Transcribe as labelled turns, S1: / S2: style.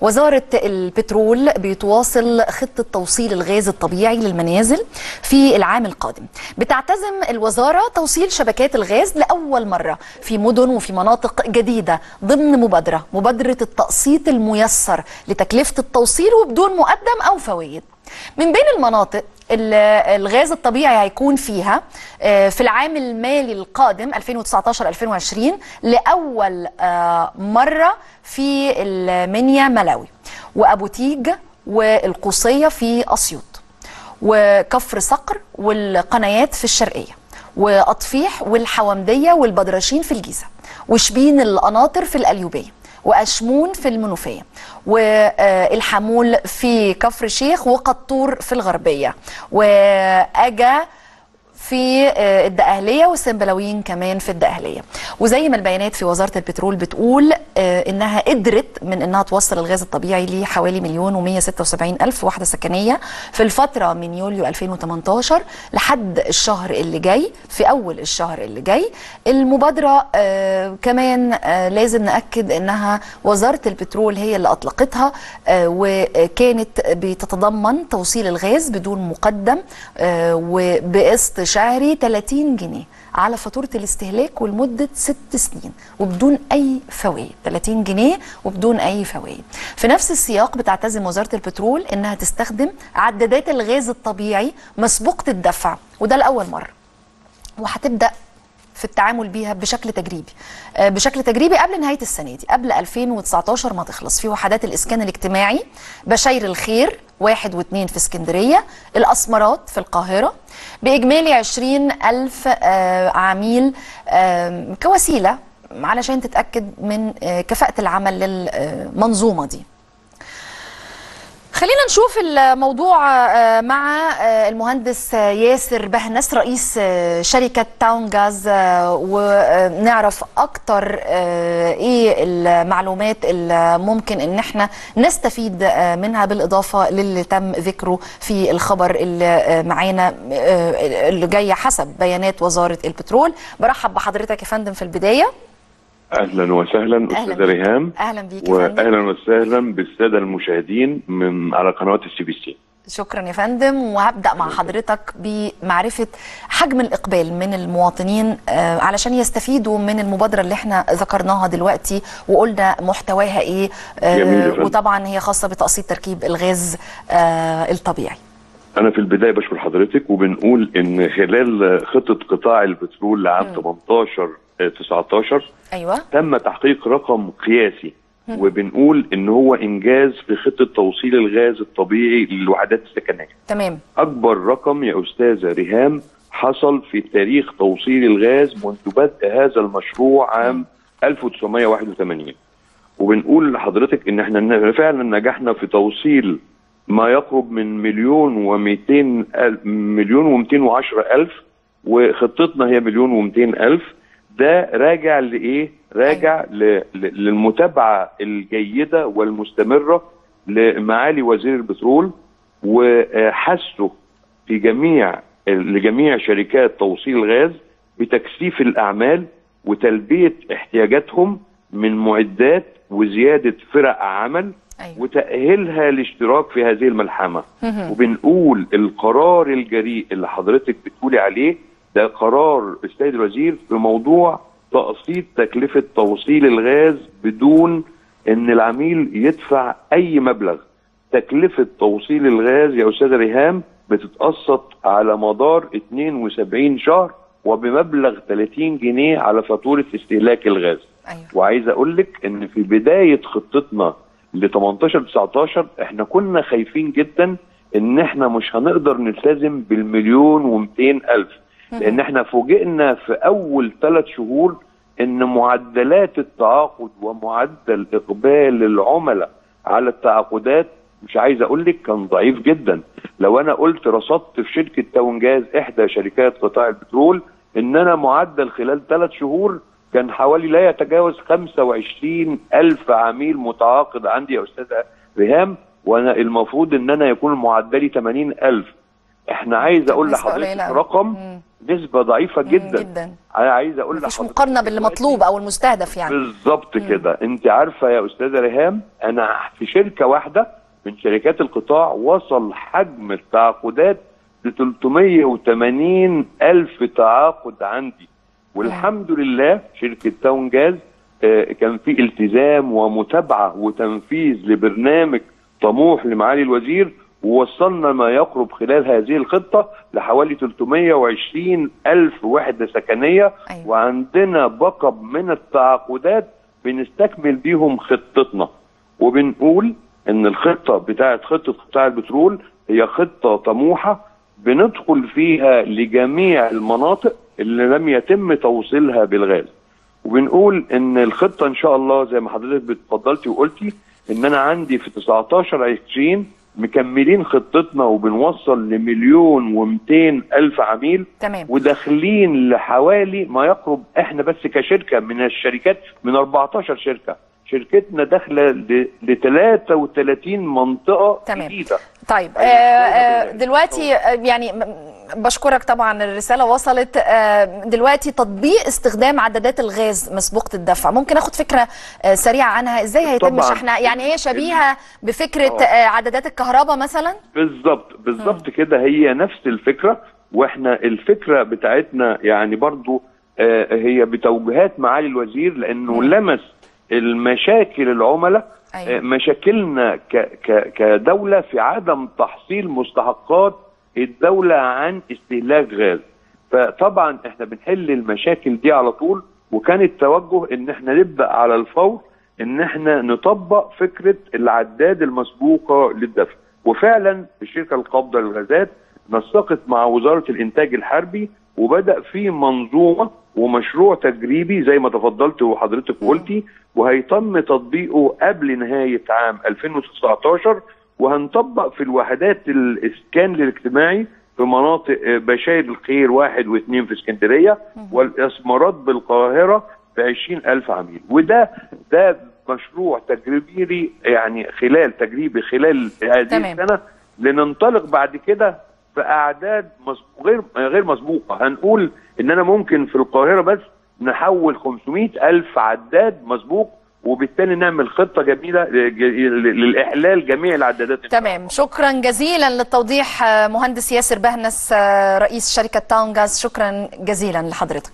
S1: وزارة البترول بتواصل خطة توصيل الغاز الطبيعي للمنازل في العام القادم. بتعتزم الوزارة توصيل شبكات الغاز لأول مرة في مدن وفي مناطق جديدة ضمن مبادرة مبادرة التقسيط الميسر لتكلفة التوصيل وبدون مقدم أو فوائد. من بين المناطق الغاز الطبيعي هيكون فيها آه، في العام المالي القادم 2019-2020 لأول آه، مرة في المنيا ملاوي وأبو تيج والقوصية في أسيوط وكفر صقر والقنيات في الشرقية وأطفيح والحومدية والبدرشين في الجيزة وشبين القناطر في القليوبية وأشمون في المنوفية والحمول في كفر شيخ وقطور في الغربية وأجا في آه، الدقهلية والسنبلاويين كمان في الدقهلية. وزي ما البيانات في وزارة البترول بتقول آه، إنها قدرت من إنها توصل الغاز الطبيعي لحوالي مليون و176 ألف وحده سكنية في الفترة من يوليو 2018 لحد الشهر اللي جاي في أول الشهر اللي جاي. المبادرة آه، كمان آه، لازم نأكد إنها وزارة البترول هي اللي أطلقتها آه، وكانت بتتضمن توصيل الغاز بدون مقدم وبقسط شهري 30 جنيه. على فاتورة الاستهلاك ولمدة ست سنين وبدون أي فوائد 30 جنيه وبدون أي فوائد. في نفس السياق بتعتزم وزارة البترول إنها تستخدم عدادات الغاز الطبيعي مسبوقة الدفع وده لأول مرة. وهتبدأ في التعامل بيها بشكل تجريبي. آه، بشكل تجريبي قبل نهاية السنة دي قبل 2019 ما تخلص. في وحدات الإسكان الاجتماعي بشاير الخير واحد واثنين في اسكندرية الأسمرات في القاهرة بإجمالي 20 ألف آه، عميل كوسيلة علشان تتأكد من آه، كفاءة العمل للمنظومة دي. خلينا نشوف الموضوع آه، مع آه، المهندس آه، ياسر بهنس رئيس شركة تاون جاز ونعرف أكتر إيه المعلومات اللي ممكن إن إحنا نستفيد منها بالإضافة للي تم ذكره في الخبر اللي معانا اللي جاي حسب بيانات وزارة البترول. برحب بحضرتك يا فندم في البداية.
S2: أهلا وسهلا استاذه. ريهام.
S1: أهلا بيك
S2: واهلا وسهلا بالسادة المشاهدين من على قنوات السي بي سي.
S1: شكرا يا فندم. وهبدأ مع حضرتك بمعرفة حجم الإقبال من المواطنين آه، علشان يستفيدوا من المبادرة اللي إحنا ذكرناها دلوقتي وقلنا محتواها إيه آه،. وطبعا هي خاصة بتقسيط تركيب الغاز آه، الطبيعي.
S2: أنا في البداية بشكر حضرتك وبنقول إن خلال خطة قطاع البترول لعام 18 آه، 19
S1: أيوه.
S2: تم تحقيق رقم قياسي وبنقول إن هو إنجاز في خطة توصيل الغاز الطبيعي للوحدات السكنية.
S1: تمام.
S2: أكبر رقم يا أستاذة ريهام حصل في تاريخ توصيل الغاز منذ بدء هذا المشروع عام 1981 وبنقول لحضرتك إن إحنا فعلا نجحنا في توصيل ما يقرب من مليون و200 مليون و210 ألف وخطتنا هي مليون و200 ألف. ده راجع لإيه؟ راجع ل- للمتابعة الجيدة والمستمرة لمعالي وزير البترول وحثه في جميع لجميع شركات توصيل الغاز بتكثيف الأعمال وتلبية احتياجاتهم من معدات وزيادة فرق عمل
S1: أيوة.
S2: وتأهيلها للاشتراك في هذه الملحمة. وبنقول القرار الجريء اللي حضرتك بتقولي عليه ده قرار السيد الوزير في موضوع تقسيط تكلفة توصيل الغاز بدون إن العميل يدفع أي مبلغ. تكلفة توصيل الغاز يا أستاذة ريهام بتتقسط على مدار 72 شهر وبمبلغ 30 جنيه على فاتورة استهلاك الغاز.
S1: أيوه.
S2: وعايز أقول لك إن في بداية خطتنا ل 18 19 إحنا كنا خايفين جدا إن إحنا مش هنقدر نلتزم بالمليون و200 ألف. لأن إحنا فوجئنا في أول ثلاث شهور إن معدلات التعاقد ومعدل إقبال العملاء على التعاقدات مش عايز أقول لك كان ضعيف جدا. لو أنا قلت رصدت في شركة تاونجاز إحدى شركات قطاع البترول إن أنا معدل خلال ثلاث شهور كان حوالي لا يتجاوز 25 ألف عميل متعاقد عندي يا أستاذة ريهام وأنا المفروض إن أنا يكون معدلي 80 ألف. إحنا عايز
S1: أقول
S2: لحضرتك. رقم
S1: مم.
S2: نسبة ضعيفة جدا.
S1: جدا.
S2: أنا عايز أقول
S1: مفيش
S2: لحضرتك
S1: مقارنة باللي مطلوب أو المستهدف يعني.
S2: بالظبط كده. أنت عارفة يا أستاذة ريهام أنا في شركة واحدة من شركات القطاع وصل حجم التعاقدات ل 380 ألف تعاقد عندي. والحمد لله شركة تاون جاز آه، كان في التزام ومتابعة وتنفيذ لبرنامج طموح لمعالي الوزير. ووصلنا ما يقرب خلال هذه الخطة لحوالي 320 ألف وحدة سكنية
S1: أيوة.
S2: وعندنا بقب من التعاقدات بنستكمل بيهم خطتنا وبنقول إن الخطة بتاعت خطة قطاع البترول هي خطة طموحة بندخل فيها لجميع المناطق اللي لم يتم توصيلها بالغاز وبنقول إن الخطة إن شاء الله زي ما حضرتك اتفضلتي وقلتي إن أنا عندي في 19 20 مكملين خطتنا وبنوصل لمليون و200 ألف عميل
S1: تمام
S2: وداخلين لحوالي ما يقرب إحنا بس كشركة من الشركات من 14 شركة شركتنا داخلة ل 33 منطقة
S1: تمام.
S2: جديدة
S1: طيب آه
S2: أيوة،
S1: آه
S2: اتفضل.
S1: دلوقتي آه، يعني بشكرك طبعا الرسالة وصلت آه دلوقتي تطبيق استخدام عدادات الغاز مسبوقة الدفع ممكن آخد فكرة آه سريعة عنها إزاي هيتم
S2: طبعاً.
S1: شحنها يعني هي شبيهة بفكرة
S2: آه.
S1: عدادات الكهرباء مثلا
S2: بالظبط بالظبط كده هي نفس الفكرة وإحنا الفكرة بتاعتنا يعني برضو هي بتوجيهات معالي الوزير لأنه
S1: مم.
S2: لمس المشاكل العملاء
S1: أيوة.
S2: مشاكلنا كدولة في عدم تحصيل مستحقات الدولة عن استهلاك غاز. فطبعا إحنا بنحل المشاكل دي على طول وكان التوجه إن إحنا نبدأ على الفور إن إحنا نطبق فكرة العداد المسبوقة للدفع. وفعلا الشركة القابضه للغازات نسقت مع وزارة الإنتاج الحربي وبدأ في منظومة ومشروع تجريبي زي ما تفضلت وحضرتك قلتي وهيتم تطبيقه قبل نهاية عام 2019 وهنطبق في الوحدات الإسكان الاجتماعي في مناطق آه، بشاير الخير واحد واثنين في اسكندرية والاسمرات بالقاهرة ب 20 ألف عميل. وده ده مشروع تجريبي يعني خلال تجريبي خلال هذه
S1: تمام.
S2: السنة. لننطلق بعد كده في اعداد مس- غير غير مسبوقة. هنقول إن أنا ممكن في القاهرة بس نحول 500 ألف عداد مسبوق وبالتالي نعمل خطة جميلة للاحلال جميع العدادات.
S1: تمام. شكرا جزيلا للتوضيح آه، مهندس ياسر بهنس آه، رئيس شركة تاون جاز شكرا جزيلا لحضرتك.